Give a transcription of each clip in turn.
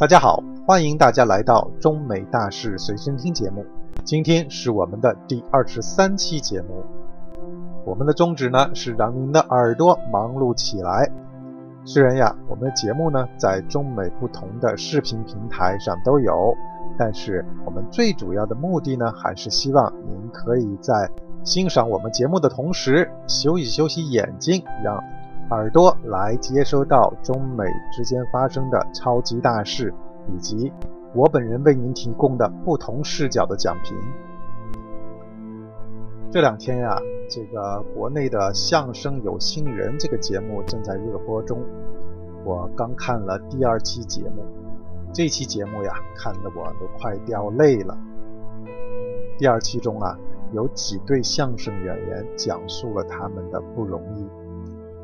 大家好，欢迎大家来到中美大事随身听节目。今天是我们的第二十三期节目。我们的宗旨呢是让您的耳朵忙碌起来。虽然呀，我们的节目呢在中美不同的视频平台上都有，但是我们最主要的目的呢，还是希望您可以在欣赏我们节目的同时，休息休息眼睛，让。耳朵来接收到中美之间发生的超级大事，以及我本人为您提供的不同视角的讲评。这两天呀，这个国内的相声有新人这个节目正在热播中，我刚看了第二期节目，这期节目呀，看得我都快掉泪了。第二期中啊，有几对相声演员讲述了他们的不容易。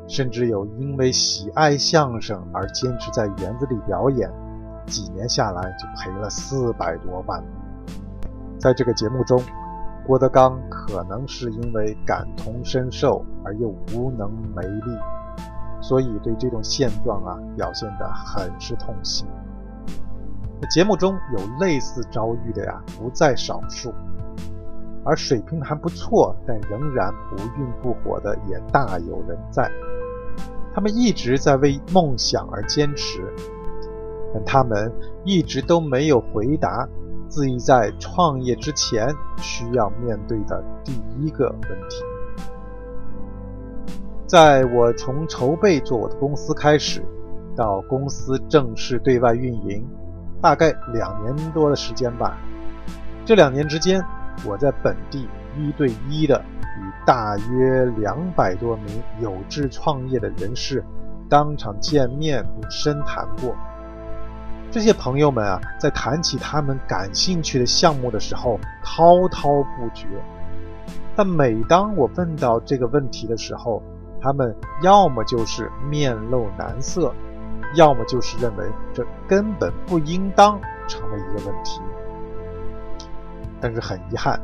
甚至有因为喜爱相声而坚持在园子里表演，几年下来就赔了四百多万。在这个节目中，郭德纲可能是因为感同身受而又无能为力，所以对这种现状啊表现得很是痛心。节目中有类似遭遇的呀不在少数，而水平还不错但仍然不愠不火的也大有人在。他们一直在为梦想而坚持，但他们一直都没有回答自己在创业之前需要面对的第一个问题。在我从筹备做我的公司开始，到公司正式对外运营，大概两年多的时间吧。这两年之间，我在本地一对一的。大约两百多名有志创业的人士当场见面并深谈过。这些朋友们啊，在谈起他们感兴趣的项目的时候，滔滔不绝。但每当我问到这个问题的时候，他们要么就是面露难色，要么就是认为这根本不应当成为一个问题。但是很遗憾，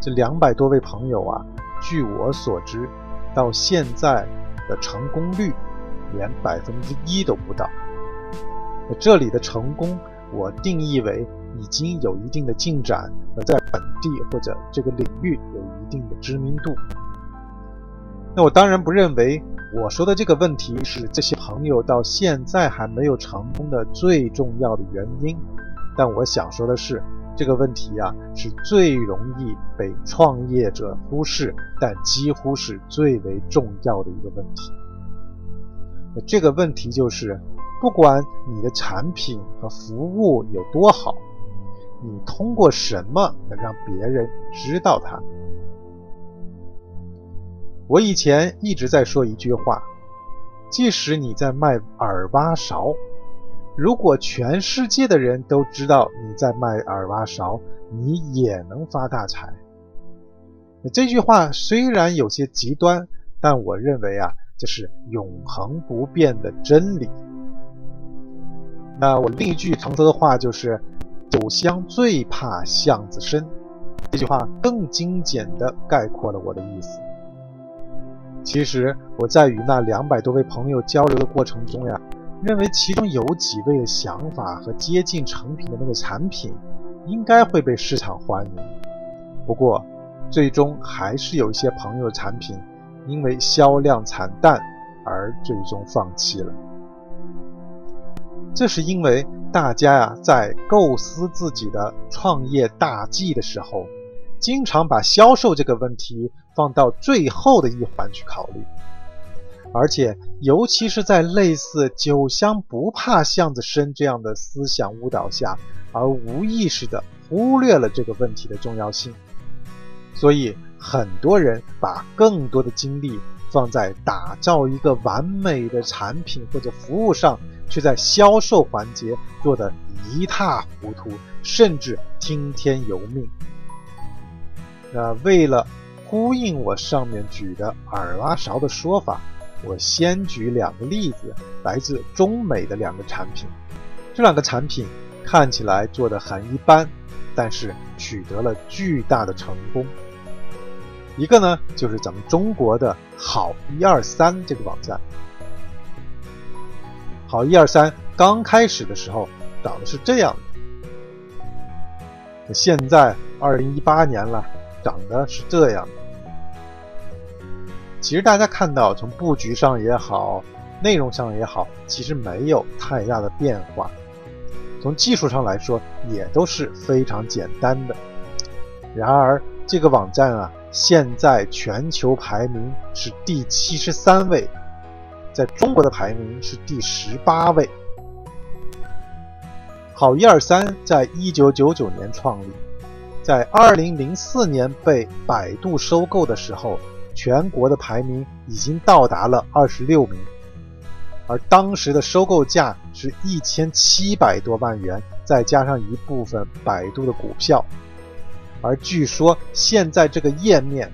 这两百多位朋友啊。据我所知，到现在的成功率连百分之一都不到。这里的成功，我定义为已经有一定的进展，而在本地或者这个领域有一定的知名度。那我当然不认为我说的这个问题是这些朋友到现在还没有成功的最重要的原因，但我想说的是。这个问题啊，是最容易被创业者忽视，但几乎是最为重要的一个问题。这个问题就是，不管你的产品和服务有多好，你通过什么能让别人知道它？我以前一直在说一句话：即使你在卖耳挖勺。如果全世界的人都知道你在卖耳挖勺，你也能发大财。这句话虽然有些极端，但我认为啊，这是永恒不变的真理。那我另一句常说的话就是“酒香最怕巷子深”，这句话更精简地概括了我的意思。其实我在与那两百多位朋友交流的过程中呀。认为其中有几位的想法和接近成品的那个产品，应该会被市场欢迎。不过，最终还是有一些朋友产品因为销量惨淡而最终放弃了。这是因为大家呀在构思自己的创业大计的时候，经常把销售这个问题放到最后的一环去考虑。而且，尤其是在类似“酒香不怕巷子深”这样的思想误导下，而无意识地忽略了这个问题的重要性。所以，很多人把更多的精力放在打造一个完美的产品或者服务上，却在销售环节做得一塌糊涂，甚至听天由命。那为了呼应我上面举的耳挖勺的说法。我先举两个例子，来自中美的两个产品。这两个产品看起来做的很一般，但是取得了巨大的成功。一个呢，就是咱们中国的好一二三这个网站。好一二三刚开始的时候，长得是这样的。现在二零一八年了，长得是这样的。其实大家看到，从布局上也好，内容上也好，其实没有太大的变化。从技术上来说，也都是非常简单的。然而，这个网站啊，现在全球排名是第七十三位，在中国的排名是第十八位。好一二三在一九九九年创立，在二零零四年被百度收购的时候。全国的排名已经到达了二十六名，而当时的收购价是一千七百多万元，再加上一部分百度的股票。而据说现在这个页面，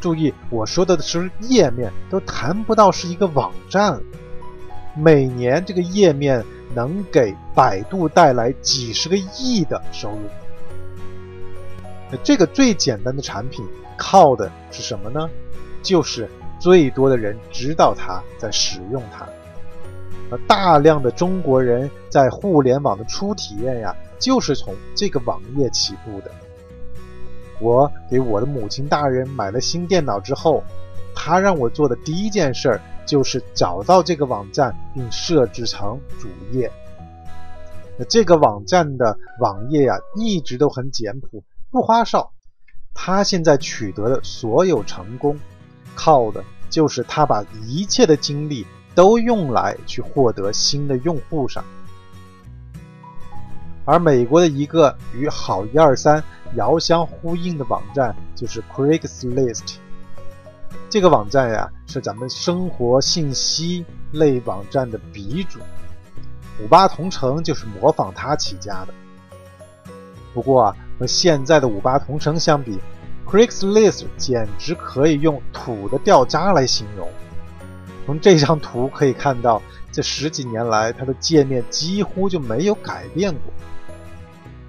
注意我说的是页面，都谈不到是一个网站。每年这个页面能给百度带来几十个亿的收入。那这个最简单的产品靠的是什么呢？就是最多的人知道它，在使用它，而大量的中国人在互联网的初体验呀，就是从这个网页起步的。我给我的母亲大人买了新电脑之后，他让我做的第一件事儿就是找到这个网站并设置成主页。那这个网站的网页呀，一直都很简朴，不花哨。他现在取得的所有成功。靠的就是他把一切的精力都用来去获得新的用户上，而美国的一个与好一二三遥相呼应的网站就是 Craigslist。这个网站呀是咱们生活信息类网站的鼻祖，五八同城就是模仿它起家的。不过啊，和现在的五八同城相比，Craigslist 简直可以用土的掉渣来形容。从这张图可以看到，这十几年来它的界面几乎就没有改变过。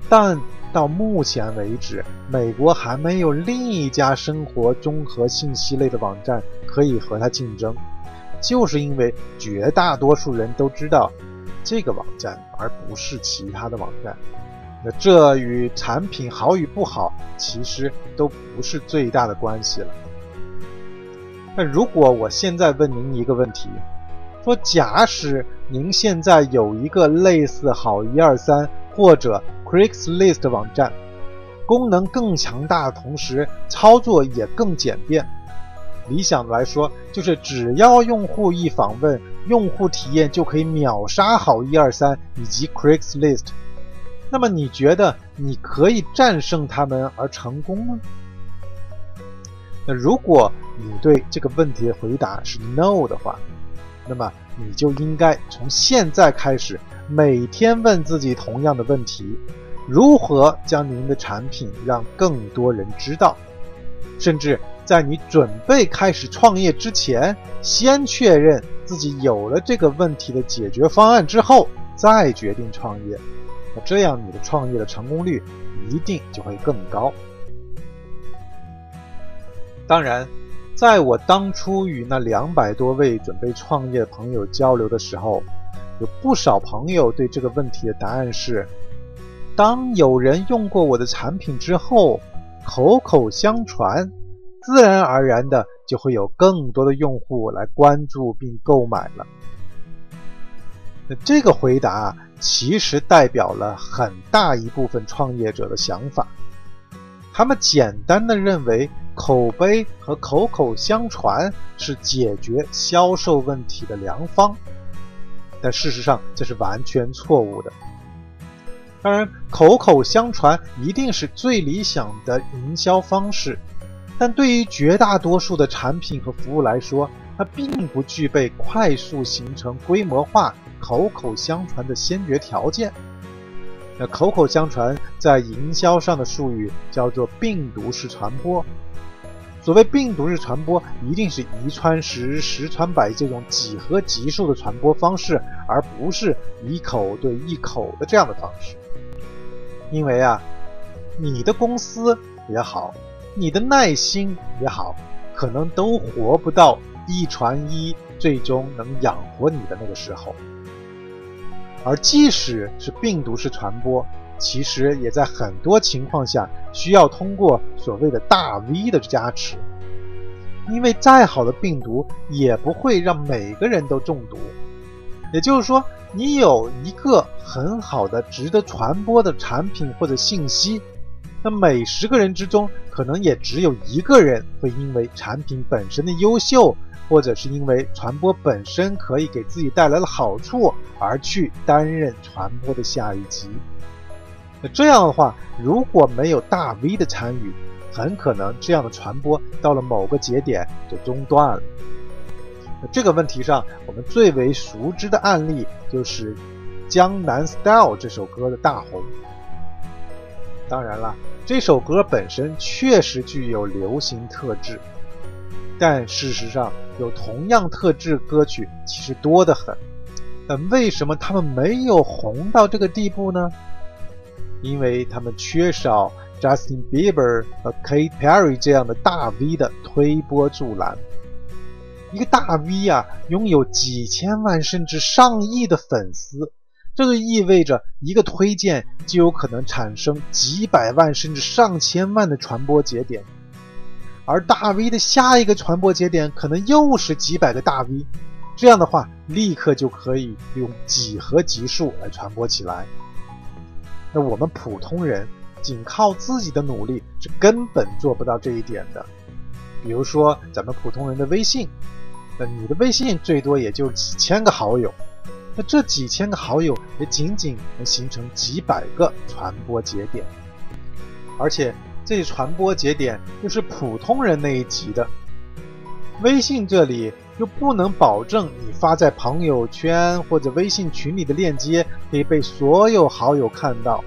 但到目前为止，美国还没有另一家生活综合信息类的网站可以和它竞争，就是因为绝大多数人都知道这个网站，而不是其他的网站。这与产品好与不好，其实都不是最大的关系了。那如果我现在问您一个问题，说假使您现在有一个类似好一二三或者 Craigslist 网站，功能更强大，同时操作也更简便，理想的来说，就是只要用户一访问，用户体验就可以秒杀好一二三以及 Craigslist。那么你觉得你可以战胜他们而成功吗？那如果你对这个问题的回答是 no 的话，那么你就应该从现在开始每天问自己同样的问题：如何将您的产品让更多人知道？甚至在你准备开始创业之前，先确认自己有了这个问题的解决方案之后，再决定创业。这样，你的创业的成功率一定就会更高。当然，在我当初与那两百多位准备创业的朋友交流的时候，有不少朋友对这个问题的答案是：当有人用过我的产品之后，口口相传，自然而然的就会有更多的用户来关注并购买了。那这个回答。其实代表了很大一部分创业者的想法，他们简单的认为口碑和口口相传是解决销售问题的良方，但事实上这是完全错误的。当然，口口相传一定是最理想的营销方式，但对于绝大多数的产品和服务来说，它并不具备快速形成规模化。口口相传的先决条件，那口口相传在营销上的术语叫做病毒式传播。所谓病毒式传播，一定是一传十，十传百这种几何级数的传播方式，而不是一口对一口的这样的方式。因为啊，你的公司也好，你的耐心也好，可能都活不到一传一，最终能养活你的那个时候。而即使是病毒式传播，其实也在很多情况下需要通过所谓的大 V 的加持。因为再好的病毒也不会让每个人都中毒。也就是说，你有一个很好的、值得传播的产品或者信息，那每十个人之中，可能也只有一个人会因为产品本身的优秀，或者是因为传播本身可以给自己带来了好处，而去担任传播的下一级。那这样的话，如果没有大 V 的参与，很可能这样的传播到了某个节点就中断了。那这个问题上，我们最为熟知的案例就是《江南 Style》这首歌的大红。当然了，这首歌本身确实具有流行特质，但事实上有同样特质歌曲其实多得很。但为什么他们没有红到这个地步呢？因为他们缺少 Justin Bieber 和 Katy Perry 这样的大 V 的推波助澜。一个大 V 啊，拥有几千万甚至上亿的粉丝，这就意味着一个推荐就有可能产生几百万甚至上千万的传播节点，而大 V 的下一个传播节点可能又是几百个大 V，这样的话立刻就可以用几何级数来传播起来。那我们普通人仅靠自己的努力是根本做不到这一点的。比如说咱们普通人的微信。那你的微信最多也就几千个好友，那这几千个好友也仅仅能形成几百个传播节点，而且这传播节点就是普通人那一级的，微信这里又不能保证你发在朋友圈或者微信群里的链接可以被所有好友看到，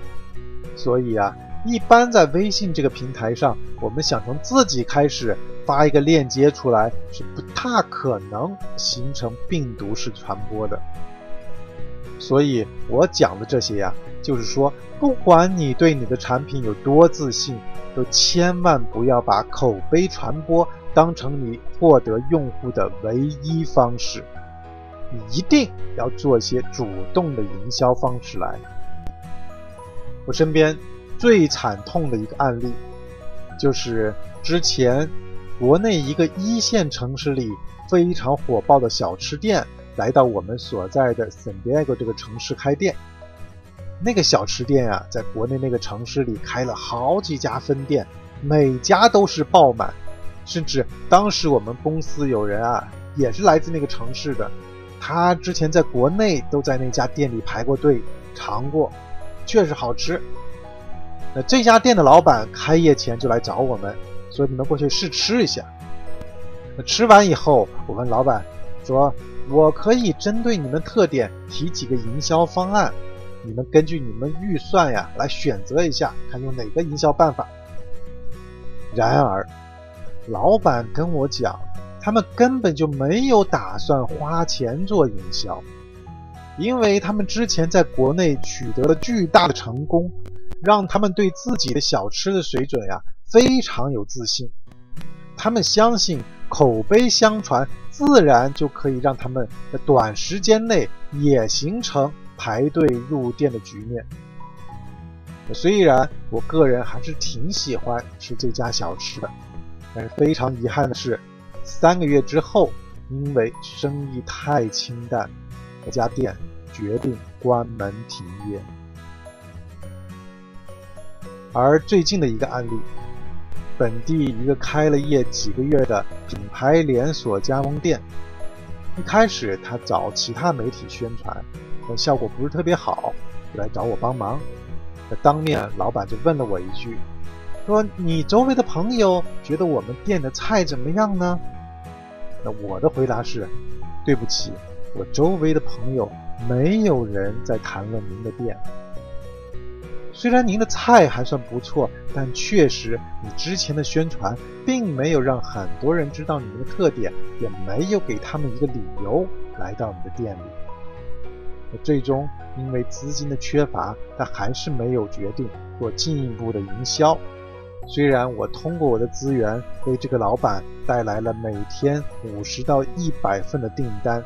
所以啊，一般在微信这个平台上，我们想从自己开始。发一个链接出来是不太可能形成病毒式传播的，所以我讲的这些呀，就是说，不管你对你的产品有多自信，都千万不要把口碑传播当成你获得用户的唯一方式，你一定要做一些主动的营销方式来。我身边最惨痛的一个案例，就是之前。国内一个一线城市里非常火爆的小吃店来到我们所在的 San Diego 这个城市开店。那个小吃店啊，在国内那个城市里开了好几家分店，每家都是爆满。甚至当时我们公司有人啊，也是来自那个城市的，他之前在国内都在那家店里排过队尝过，确实好吃。那这家店的老板开业前就来找我们。说你们过去试吃一下。那吃完以后，我问老板说：“我可以针对你们特点提几个营销方案，你们根据你们预算呀来选择一下，看用哪个营销办法。”然而，老板跟我讲，他们根本就没有打算花钱做营销，因为他们之前在国内取得了巨大的成功，让他们对自己的小吃的水准呀。非常有自信，他们相信口碑相传，自然就可以让他们在短时间内也形成排队入店的局面。虽然我个人还是挺喜欢吃这家小吃的，但是非常遗憾的是，三个月之后，因为生意太清淡，这家店决定关门停业。而最近的一个案例。本地一个开了业几个月的品牌连锁加盟店，一开始他找其他媒体宣传，效果不是特别好，就来找我帮忙。那当面老板就问了我一句，说：“你周围的朋友觉得我们店的菜怎么样呢？”那我的回答是：“对不起，我周围的朋友没有人在谈论您的店。”虽然您的菜还算不错，但确实你之前的宣传并没有让很多人知道你们的特点，也没有给他们一个理由来到你的店里。最终因为资金的缺乏，他还是没有决定做进一步的营销。虽然我通过我的资源为这个老板带来了每天五十到一百份的订单，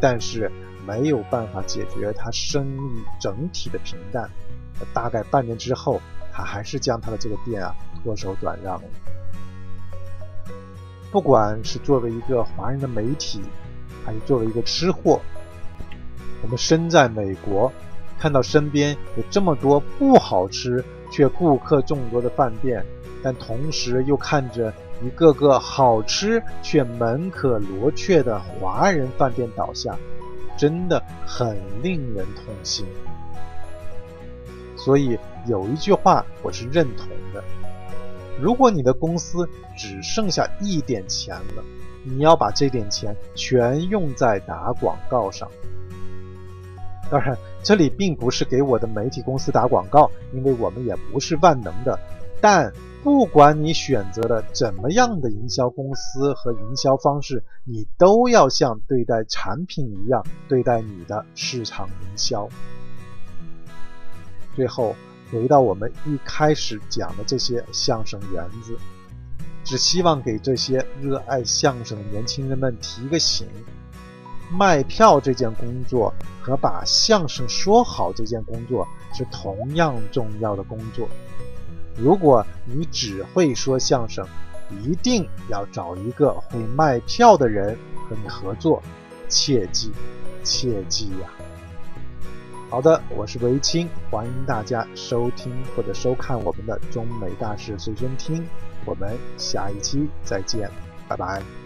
但是没有办法解决他生意整体的平淡。大概半年之后，他还是将他的这个店啊脱手转让了。不管是作为一个华人的媒体，还是作为一个吃货，我们身在美国，看到身边有这么多不好吃却顾客众多的饭店，但同时又看着一个个好吃却门可罗雀的华人饭店倒下，真的很令人痛心。所以有一句话我是认同的。如果你的公司只剩下一点钱了，你要把这点钱全用在打广告上。当然，这里并不是给我的媒体公司打广告，因为我们也不是万能的。但不管你选择了怎么样的营销公司和营销方式，你都要像对待产品一样对待你的市场营销。最后。回到我们一开始讲的这些相声园子，只希望给这些热爱相声的年轻人们提个醒：卖票这件工作和把相声说好这件工作是同样重要的工作。如果你只会说相声，一定要找一个会卖票的人和你合作，切记，切记呀！好的，我是维清，欢迎大家收听或者收看我们的中美大事随身听，我们下一期再见，拜拜。